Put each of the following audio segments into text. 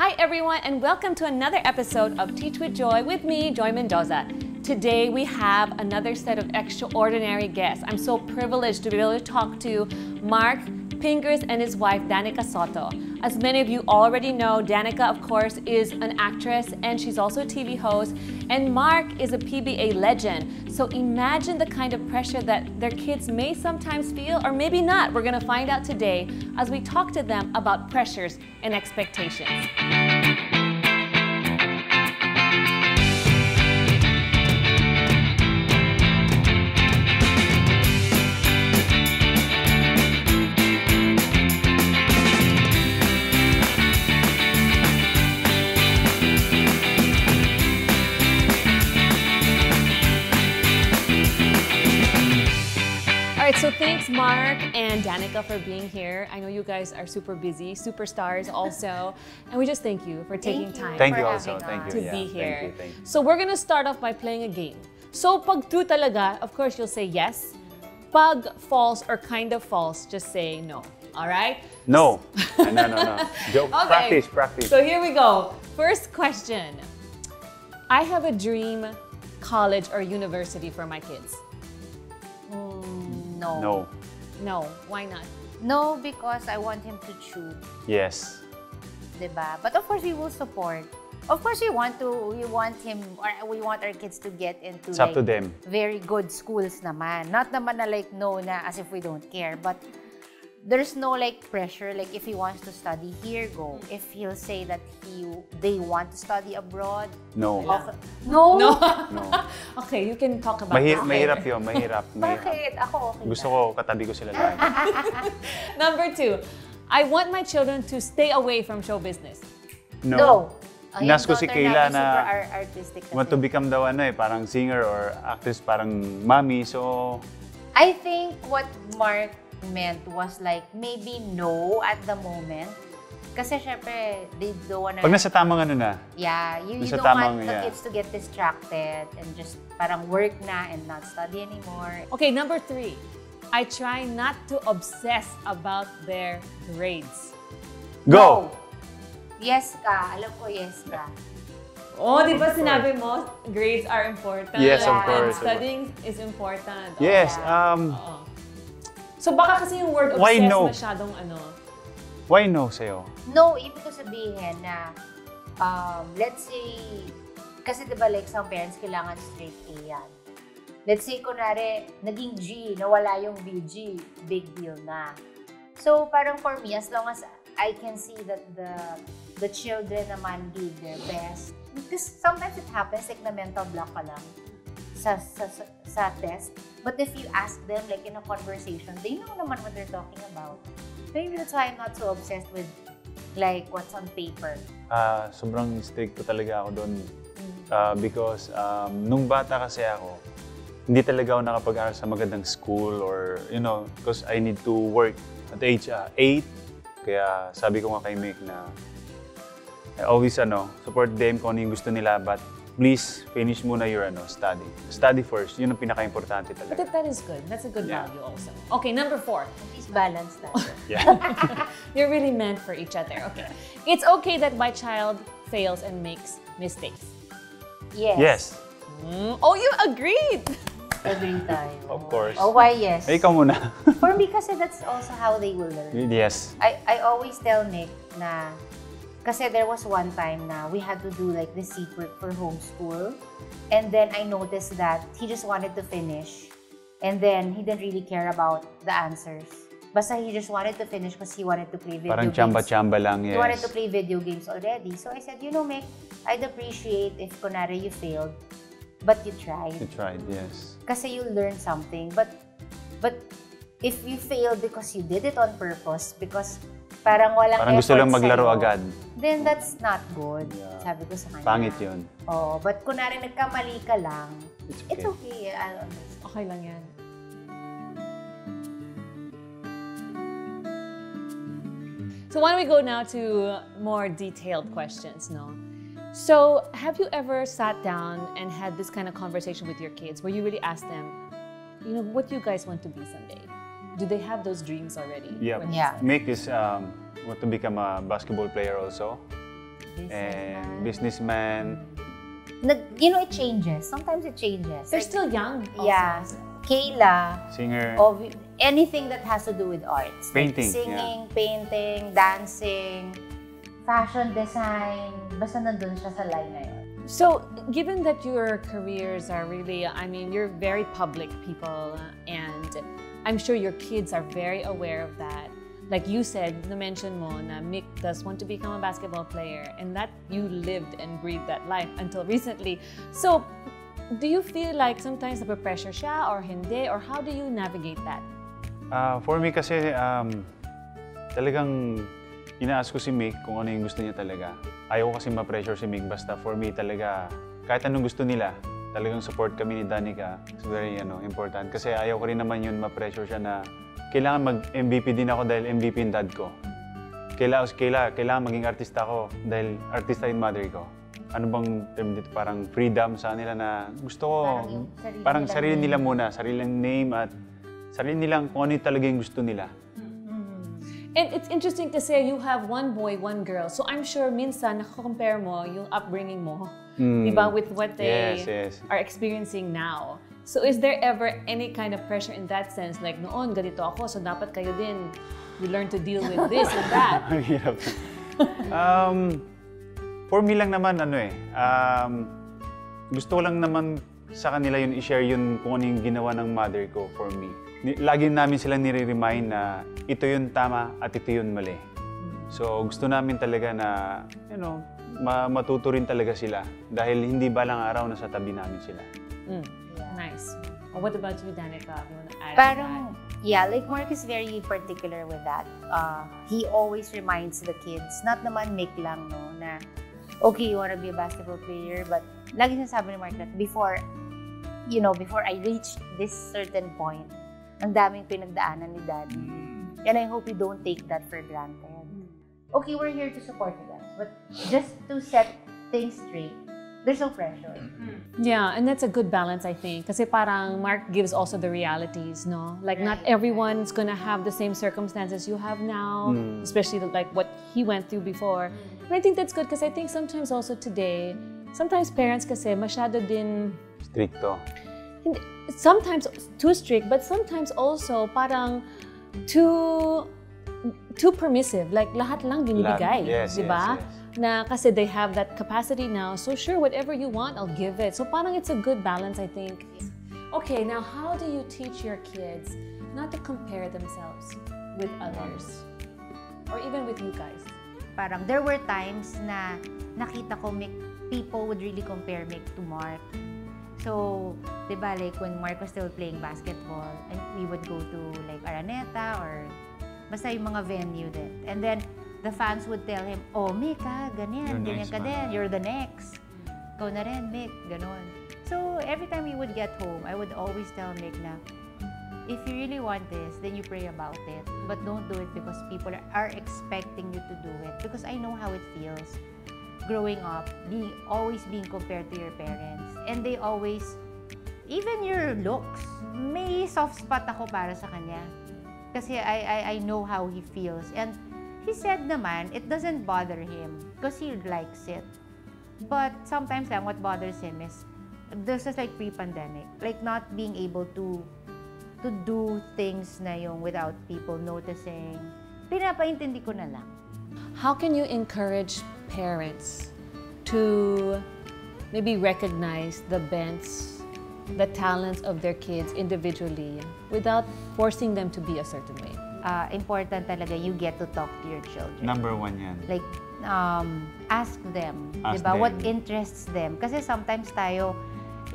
Hi, everyone, and welcome to another episode of Teach with Joy with me, Joy Mendoza. Today, we have another set of extraordinary guests. I'm so privileged to be able to talk to Mark Pingers and his wife, Danica Soto. As many of you already know, Danica, of course, is an actress and she's also a TV host. And Mark is a PBA legend. So imagine the kind of pressure that their kids may sometimes feel, or maybe not. We're gonna find out today as we talk to them about pressures and expectations. Right, so thanks, Mark and Danica, for being here. I know you guys are super busy, superstars also, and we just thank you for taking Thank you. time Thank for you also. Thank you. to yeah, be here. Thank you. Thank you. So we're gonna start off by playing a game. So pag true talaga, of course you'll say yes. Pag false or kind of false, just say no. All right? No. no, no, no. Joke. Okay. Practice, practice. So here we go. First question. I have a dream college or university for my kids. No. no. No, why not? No, because I want him to choose, Yes. diba? But of course, we will support. Of course, we want to, we want him, or we want our kids to get into It's up like, to them. very good schools naman. Not naman na like no na as if we don't care, but there's no like pressure. Like if he wants to study here, go. If he'll say that he they want to study abroad, No. okay. No. No. No. okay, you can talk about Mahir- that. mahirap yun, mahirap. mahirap. Bakit? Ako okay. Gusto ko katabi ko sila lagi. Number two, I want my children to stay away from show business. No. Ay, Nas yung ko si Kayla na want to become daw ano eh, parang singer or actress, parang mommy. So, I think what Mark meant was like maybe no at the moment. Kasi syempre, they don't wanna... pag nasa tamang ano na, yeah, you, you don't tamang, want the yeah. kids to get distracted and just parang work na and not study anymore. Okay, number three, I try not to obsess about their grades. go! Yes ka. Alam ko yes ka. Oh, di ba sinabi mo, grades are important. Yes, of and course. Studying is important. Yes, yeah. um, Oo. So baka kasi yung word Why obsessed no? masyadong ano. why no sa'yo? No, ibig ko sabihin na, um, let's say, kasi diba like some parents kailangan straight A yan. Let's say, kunwari, naging G, nawala yung BG, big deal na. So, parang for me, as long as I can see that the the children naman gave their best, because sometimes it happens, like na mental block ka lang sa, sa, sa, test. But if you ask them, like in a conversation, they know naman what they're talking about. Maybe that's why I'm not so obsessed with like what's on paper. Ah, sobrang strict ko talaga ako doon. Mm. Ah, because um, nung bata kasi ako, hindi talaga ako nakapag-aral sa magandang school or, you know, because I need to work at age 8. Kaya sabi ko nga kay Mick na I always ano, support them kung ano yung gusto nila but please finish muna your ano, study. Study first. Yun ang pinaka-importante But talaga. that, that is good. That's a good Yeah. value also. Okay, number four. At least balance that. Yeah. You're really meant for each other. Okay. It's okay that my child fails and makes mistakes. yes. yes. Mm, Oh, you agreed! Agree tayo. Of course. Oh, why yes? Eh, ikaw muna. For me kasi that's also how they will learn. yes. I, I always tell Nick na kasi there was one time na we had to do like the secret for homeschool and then I noticed that he just wanted to finish and then he didn't really care about the answers. Basta he just wanted to finish because he wanted to play video Parang games. chamba-chamba lang, He wanted to play video games already. So I said, you know, Mick, I'd appreciate if kunwari you failed, but you tried. You tried, yes. Kasi you learned something. But, but if you failed because you did it on purpose, because parang walang Parang gusto lang maglaro sa'yo, agad. Then that's not good. Yeah. Sabi ko sa kanya. Pangit yun. Oh, but kunwari nagkamali ka lang, It's it's okay. okay. I'll understand. Okay lang yan. So why don't we go now to more detailed questions, no? So have you ever sat down and had this kind of conversation with your kids where you really ask them, you know, what you guys want to be someday? Do they have those dreams already? Yeah. When Yeah. start? Mick is um, want to become a basketball player also. and businessman. Nag, you know, it changes. Sometimes it changes. They're Like, still young. also. Yeah. Kayla, Singer. obvi- anything that has to do with arts. Like Painting, singing, painting, dancing, fashion design. Basta nandun siya sa line na yun. So, given that your careers are really, I mean, you're very public people, and I'm sure your kids are very aware of that. Like you said, na-mention mo na Mick does want to become a basketball player, and that you lived and breathed that life until recently. So, do you feel like sometimes nape-pressure siya or hindi, or how do you navigate that? Ah, for me kasi, um, talagang inaas ko si Mick kung ano yung gusto niya talaga. Ayaw kasi ma-pressure si Mick, basta for me talaga, kahit anong gusto nila, talagang support kami ni Danica. It's very ano, important. Kasi ayaw ko rin naman yun ma-pressure siya na kailangan mag-MVP din ako dahil MVP yung dad ko. Kailangan, kailangan, kailangan maging artista ako dahil artista yung mother ko. Ano bang term dito? Parang freedom sa nila na gusto ko, Parang yung sarili parang nilang sarili nila muna, sariling name at sarili nilang kung ano yung talaga yung gusto nila. And it's interesting to say you have one boy, one girl. So I'm sure minsan nakaka-compare mo yung upbringing mo, Mm. di ba, with what they Yes, yes. are experiencing now. So is there ever any kind of pressure in that sense? Like, noon, ganito ako, so dapat kayo din, you learn to deal with this and that. Ang hirap. um, for me lang naman, ano eh, um, gusto ko lang naman sa kanila yun i-share yun kung ano yung ginawa ng mother ko for me. Lagi namin sila nire-remind na ito yung tama at ito yung mali. So gusto namin talaga na, you know, ma- matuto rin talaga sila dahil hindi balang araw na sa tabi namin sila. Mm, Yeah. nice. Or what about you, Danica? You wanna add Parang, yeah, like Mark is very particular with that. Uh, he always reminds the kids, not naman make lang, no, na, okay, you wanna be a basketball player, but lagi sinasabi ni Mark that before, you know, before I reach this certain point, ang daming pinagdaanan ni Daddy. And I hope you don't take that for granted. Okay, we're here to support you guys, but just to set things straight, there's no pressure. Yeah, and that's a good balance, I think. Kasi parang Mark gives also the realities, no? Like, not everyone's gonna have the same circumstances you have now, Mm. especially like what he went through before. And I think that's good because I think sometimes also today, sometimes parents kasi masyado din, Stricto. Hindi- sometimes too strict, but sometimes also parang too too permissive. Like, lahat lang binibigay, Yes, di yes, ba? yes. na kasi they have that capacity now. So sure, whatever you want, I'll give it. So parang it's a good balance, I think. Okay, now how do you teach your kids not to compare themselves with others? Or even with you guys? parang there were times na nakita ko Mick, people would really compare Mick to Mark. So, di ba, like when Mark was still playing basketball, and we would go to like Araneta or basta yung mga venue din. And then, the fans would tell him, oh, Mick ha, ganyan, You're ganyan next, ka man." din, you're the next. Ikaw na rin, Mick, ganon. So, every time we would get home, I would always tell Mick na, if you really want this, then you pray about it. But don't do it because people are expecting you to do it. Because I know how it feels growing up, being always being compared to your parents. And they always, even your looks, may soft spot ako para sa kanya. Kasi I, I, I know how he feels. And he said naman, it doesn't bother him because he likes it. But sometimes lang, what bothers him is, this is like pre-pandemic, like not being able to to do things na yung without people noticing. Pinapaintindi ko na lang. How can you encourage parents to maybe recognize the bents, the talents of their kids individually without forcing them to be a certain way? Uh, important talaga you get to talk to your children. Number one yan. like um, ask them, Ask 'di ba? What interests them? Kasi sometimes tayo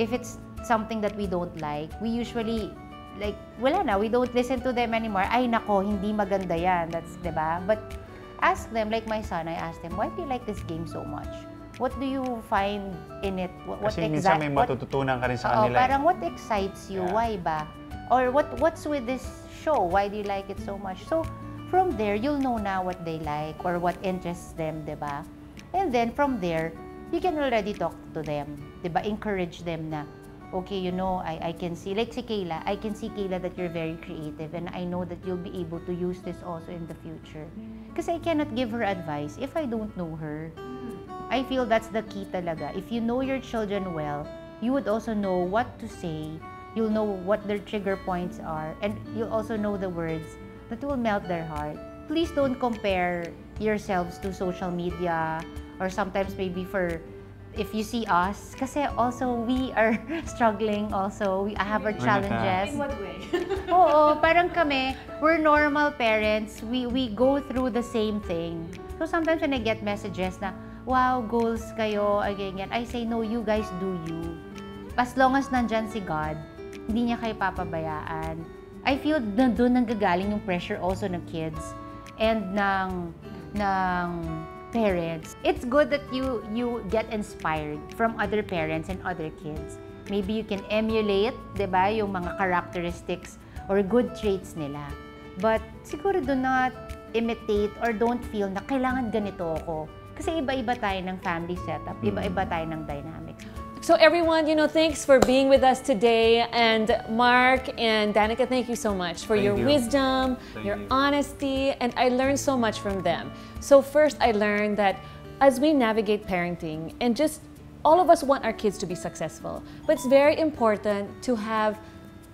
if it's something that we don't like, we usually like wala na, we don't listen to them anymore. Ay nako, hindi maganda 'yan. That's 'di ba? But ask them like my son, I asked him, "Why do you like this game so much? What do you find in it? What, what Kasi minsan may matututunan ka rin sa kanila. eh. parang what excites you? Yeah. Why ba? Or what what's with this show? Why do you like it so much? So, from there, you'll know now what they like or what interests them, 'di ba? And then from there, you can already talk to them, 'di ba? Encourage them na okay, you know, I I can see like si Kayla, I can see Kayla that you're very creative and I know that you'll be able to use this also in the future. Because I cannot give her advice if I don't know her. I feel that's the key talaga. If you know your children well, you would also know what to say, you'll know what their trigger points are, and you'll also know the words that will melt their heart. Please don't compare yourselves to social media or sometimes maybe for if you see us kasi also we are struggling also we have our challenges what way? Oo, parang kami, we're normal parents. We we go through the same thing. So sometimes when I get messages na, wow, goals kayo, ay ganyan, I say, no, you guys do you. As long as nandyan si God, hindi niya kayo papabayaan. I feel na doon nanggagaling yung pressure also ng kids and ng, ng parents. It's good that you you get inspired from other parents and other kids. Maybe you can emulate, 'di ba, yung mga characteristics or good traits nila. But siguro do not imitate or don't feel na kailangan ganito ako. Kasi iba-iba tayo ng family setup, iba-iba tayo ng dynamics. So everyone, you know, thanks for being with us today. And Mark and Danica, thank you so much for Thank your you. wisdom, Thank your you. honesty, and I learned so much from them. So first, I learned that as we navigate parenting, and just all of us want our kids to be successful, but it's very important to have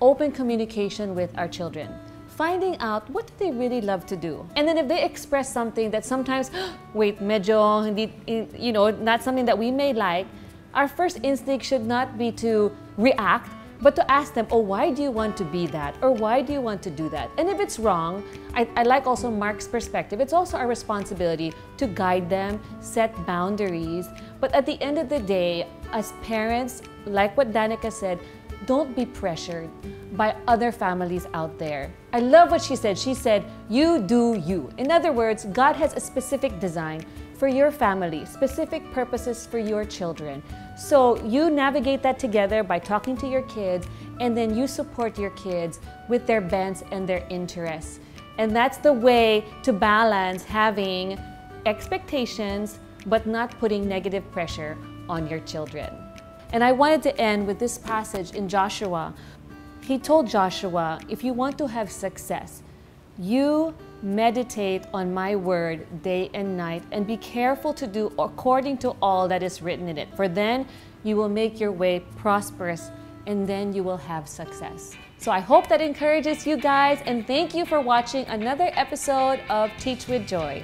open communication with our children. Finding out what do they really love to do. And then if they express something that sometimes, wait, medyo, hindi, you know, not something that we may like, our first instinct should not be to react, but to ask them, oh, why do you want to be that? Or why do you want to do that? And if it's wrong, I, I like also Mark's perspective. It's also our responsibility to guide them, set boundaries. But at the end of the day, as parents, like what Danica said, don't be pressured by other families out there. I love what she said. She said, You do you. In other words, God has a specific design for your family, specific purposes for your children. So you navigate that together by talking to your kids, and then you support your kids with their bents and their interests. And that's the way to balance having expectations but not putting negative pressure on your children. And I wanted to end with this passage in Joshua. He told Joshua, if you want to have success, you meditate on my word day and night and be careful to do according to all that is written in it. For then you will make your way prosperous and then you will have success. So I hope that encourages you guys and thank you for watching another episode of Teach with Joy.